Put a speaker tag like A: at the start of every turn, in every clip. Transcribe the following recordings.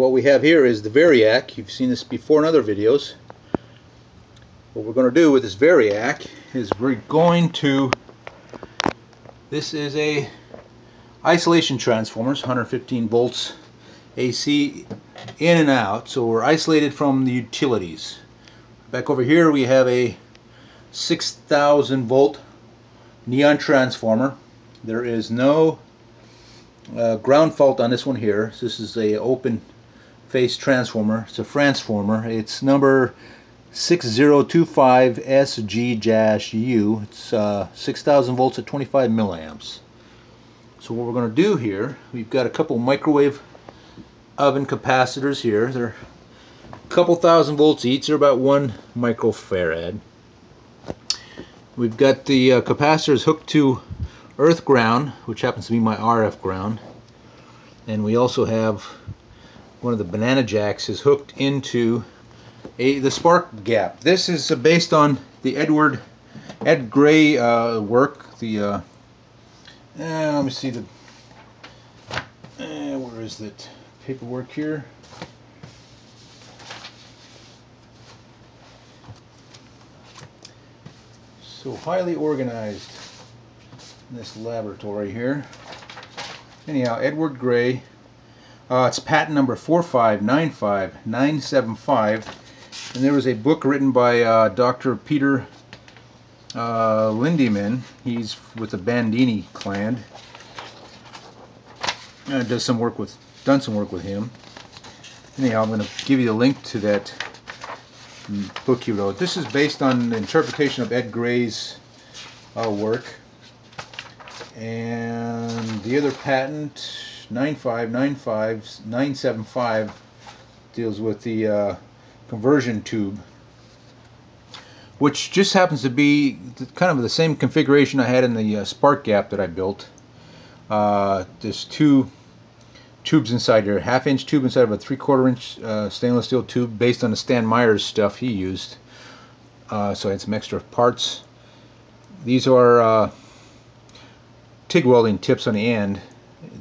A: What we have here is the Variac. You've seen this before in other videos. What we're going to do with this Variac is we're going to this is a isolation transformers 115 volts AC in and out so we're isolated from the utilities back over here we have a 6000 volt neon transformer there is no uh, ground fault on this one here this is a open face transformer. It's a transformer. It's number 6025SG-U it's uh, 6000 volts at 25 milliamps. So what we're going to do here we've got a couple microwave oven capacitors here. They're a couple thousand volts each. They're about one microfarad. We've got the uh, capacitors hooked to earth ground which happens to be my RF ground. And we also have one of the banana jacks is hooked into a the spark gap. This is uh, based on the Edward Ed Gray uh, work. The uh, eh, let me see the eh, where is that paperwork here? So highly organized in this laboratory here. Anyhow, Edward Gray uh, it's patent number 4595975. And there was a book written by uh, Dr. Peter uh, Lindemann. He's with the Bedini clan. Uh, does some work with, done some work with him. Anyhow, I'm going to give you the link to that book he wrote. This is based on the interpretation of Ed Gray's uh, work. And the other patent 9595975 deals with the uh, conversion tube which just happens to be kind of the same configuration I had in the uh, spark gap that I built. Uh, there's two tubes inside here half inch tube inside of a three quarter inch uh, stainless steel tube based on the Stan Meyers stuff he used. Uh, so I had some extra parts. These are uh, TIG welding tips on the end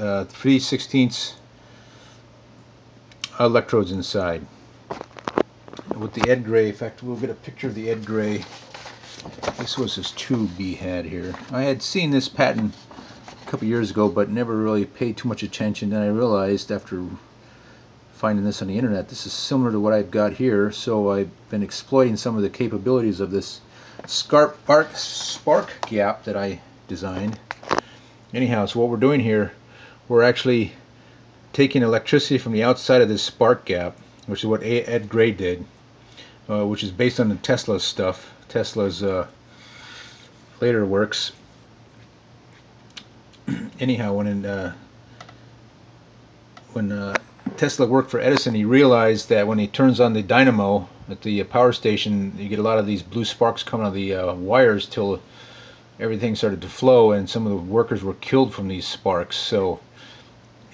A: uh, 3 16ths electrodes inside with the Ed Gray. In fact, we'll get a picture of the Ed Gray. This was his tube he had here. I had seen this patent a couple years ago, but never really paid too much attention. Then I realized after finding this on the internet, this is similar to what I've got here. So I've been exploiting some of the capabilities of this spark, spark gap that I designed. Anyhow, so what we're doing here we're actually taking electricity from the outside of this spark gap, which is what Ed Gray did, uh, which is based on the Tesla stuff, Tesla's uh, later works. Anyhow, when in, uh, when uh, Tesla worked for Edison, he realized that when he turns on the dynamo at the power station, you get a lot of these blue sparks coming out of the uh, wires till everything started to flow, and some of the workers were killed from these sparks. So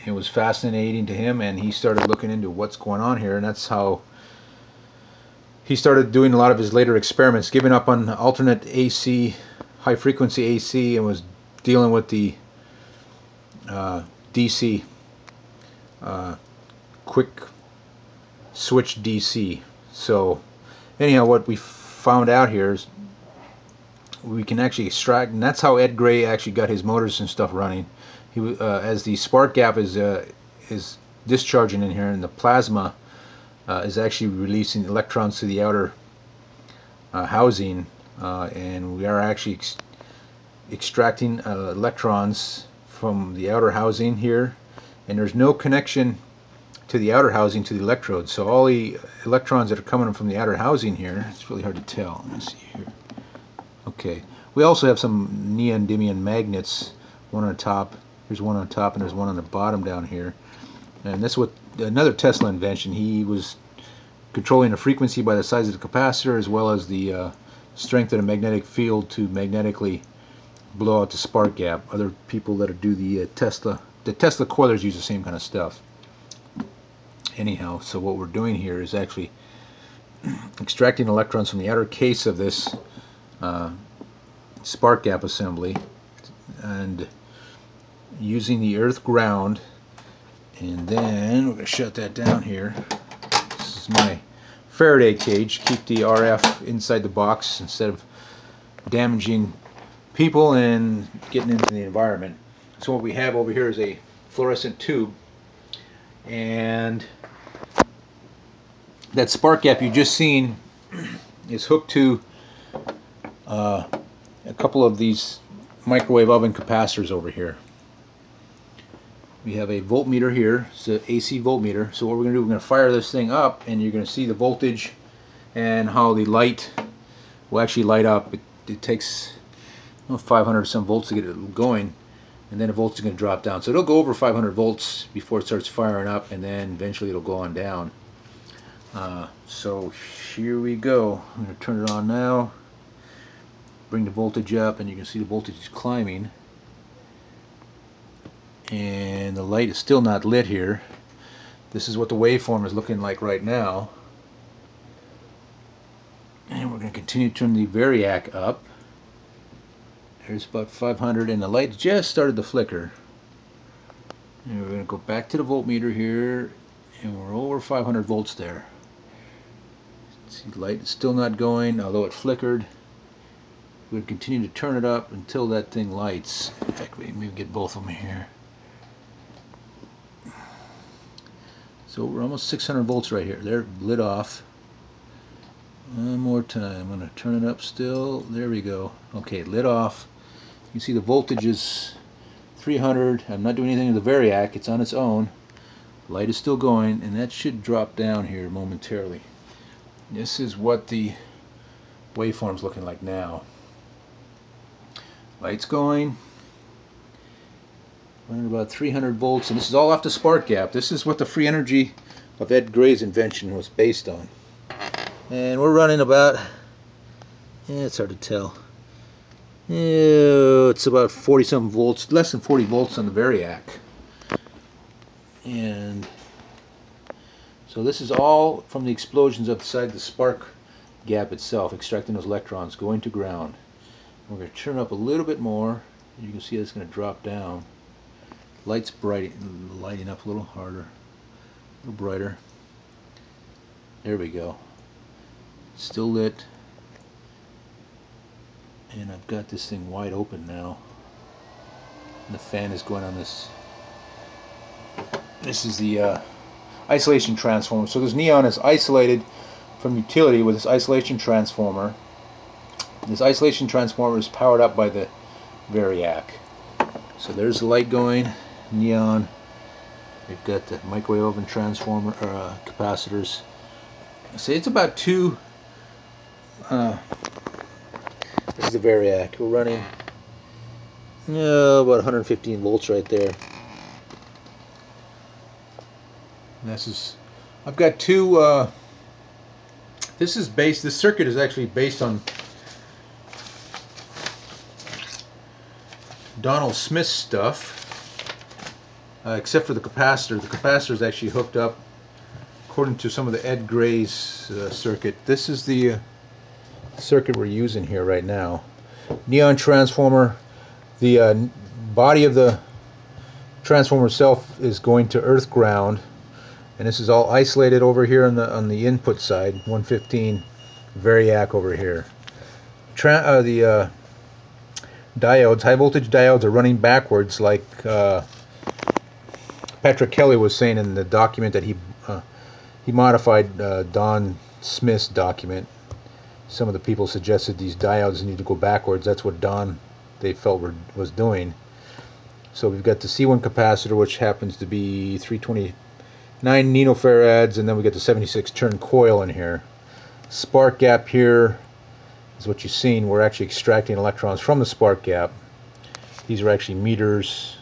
A: it was fascinating to him and he started looking into what's going on here and that's how he started doing a lot of his later experiments giving up on alternate AC high frequency AC and was dealing with the uh, DC uh, quick switch DC so anyhow what we found out here is we can actually extract and that's how Ed Gray actually got his motors and stuff running he uh, as the spark gap is uh, is discharging in here and the plasma uh, is actually releasing electrons to the outer uh, housing uh, and we are actually ex extracting uh, electrons from the outer housing here. And there's no connection to the outer housing to the electrodes. So all the electrons that are coming from the outer housing here it's really hard to tell. Let me see here. Okay. We also have some neodymium magnets one on top Here's one on top and there's one on the bottom down here. And this what another Tesla invention. He was controlling the frequency by the size of the capacitor as well as the uh, strength of the magnetic field to magnetically blow out the spark gap. Other people that do the uh, Tesla, the Tesla coilers use the same kind of stuff. Anyhow, so what we're doing here is actually extracting electrons from the outer case of this uh, spark gap assembly and using the earth ground And then we're going to shut that down here. This is my Faraday cage. Keep the RF inside the box instead of damaging people and getting into the environment. So what we have over here is a fluorescent tube and that spark gap you just seen is hooked to uh, a couple of these microwave oven capacitors over here. We have a voltmeter here, it's an AC voltmeter. So what we're to do, we're to fire this thing up and you're to see the voltage and how the light will actually light up. It, it takes know, 500 some volts to get it going and then the voltage is going to drop down. So it'll go over 500 volts before it starts firing up and then eventually it'll go on down. Uh, so here we go. I'm going to turn it on now. Bring the voltage up and you can see the voltage is climbing. And the light is still not lit here. This is what the waveform is looking like right now. And we're going to continue to turn the variac up. There's about 500 and the light just started to flicker. And we're going to go back to the voltmeter here and we're over 500 volts there. See, light is still not going, although it flickered. We'll continue to turn it up until that thing lights. Fact, we get both of them here. So we're almost 600 volts right here. They're lit off. One more time. I'm going to turn it up still. There we go. Okay, lit off. You see the voltage is 300. I'm not doing anything to the variac. It's on its own. Light is still going, and that should drop down here momentarily. This is what the waveform's looking like now. Light's going. Running about 300 volts, and this is all off the spark gap. This is what the free energy of Ed Gray's invention was based on. And we're running about, yeah, it's hard to tell. Yeah, it's about 40 something volts, less than 40 volts on the Variac. And so this is all from the explosions outside the spark gap itself, extracting those electrons, going to ground. We're going to turn up a little bit more. You can see it's going to drop down. Light's bright, lighting up a little harder, a little brighter. There we go. Still lit. And I've got this thing wide open now. And the fan is going on this. This is the uh, isolation transformer. So this neon is isolated from utility with this isolation transformer. This isolation transformer is powered up by the variac. So there's the light going neon we've got the microwave oven transformer or uh, capacitors See, it's about two uh, this is the Variac. We're running uh, about 115 volts right there. And this is, I've got two, uh, this is based, this circuit is actually based on Donald Smith stuff, uh, except for the capacitor. The capacitor is actually hooked up according to some of the Ed Gray's uh, circuit. This is the uh, circuit we're using here right now. Neon transformer, the uh, body of the transformer itself is going to earth ground and this is all isolated over here on the on the input side 115 variac over here Tra uh, the uh, diodes high voltage diodes are running backwards like uh, Patrick Kelly was saying in the document that he uh, he modified uh, Don Smith's document some of the people suggested these diodes need to go backwards. That's what Don they felt were, was doing. So we've got the C1 capacitor, which happens to be 329 nanofarads, and then we got the 76 turn coil in here. Spark gap here is what you've seen. We're actually extracting electrons from the spark gap. These are actually meters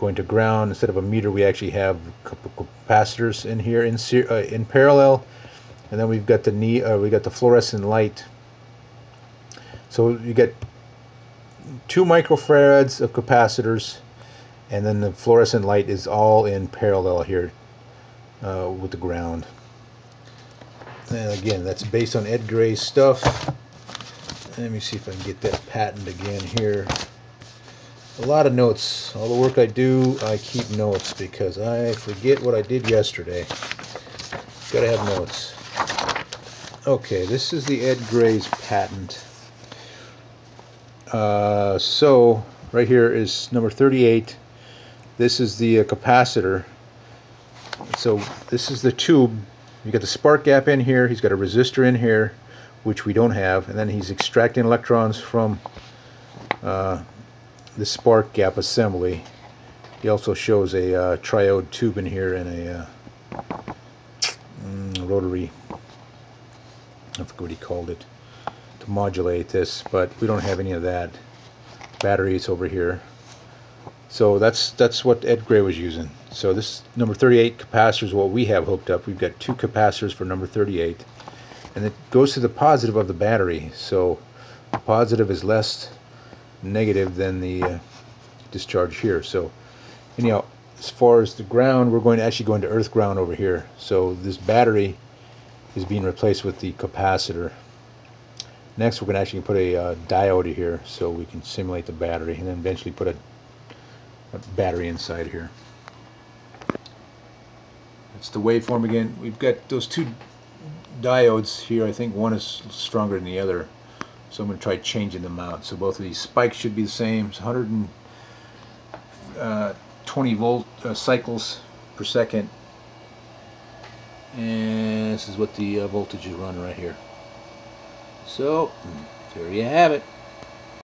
A: going to ground. Instead of a meter, we actually have a couple capacitors in here in, uh, in parallel. And then we've got the knee uh, we got the fluorescent light. So you get two microfarads of capacitors and then the fluorescent light is all in parallel here uh, with the ground. And again that's based on Ed Gray's stuff. Let me see if I can get that patent again here a lot of notes. All the work I do, I keep notes because I forget what I did yesterday. Gotta have notes. Okay, this is the Ed Gray's patent. Uh, so, right here is number 38. This is the uh, capacitor. So, this is the tube. You got the spark gap in here. He's got a resistor in here, which we don't have. And then he's extracting electrons from uh, the spark gap assembly. He also shows a uh, triode tube in here and a uh, mm, rotary, I forget what he called it, to modulate this, but we don't have any of that. Batteries over here. So that's that's what Ed Gray was using. So this number 38 capacitor is what we have hooked up. We've got two capacitors for number 38. And it goes to the positive of the battery. So the positive is less negative than the uh, discharge here. So anyhow, as far as the ground, we're going to actually go into earth ground over here. So this battery is being replaced with the capacitor. Next, we're going to actually put a uh, diode here so we can simulate the battery and then eventually put a, a battery inside here. That's the waveform again. We've got those two diodes here. I think one is stronger than the other. So I'm going to try changing them out. So both of these spikes should be the same. It's 120 uh, volt uh, cycles per second. And this is what the uh, voltage is running right here. So there you have it.